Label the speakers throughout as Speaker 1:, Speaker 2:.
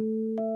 Speaker 1: Música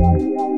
Speaker 2: yeah, yeah.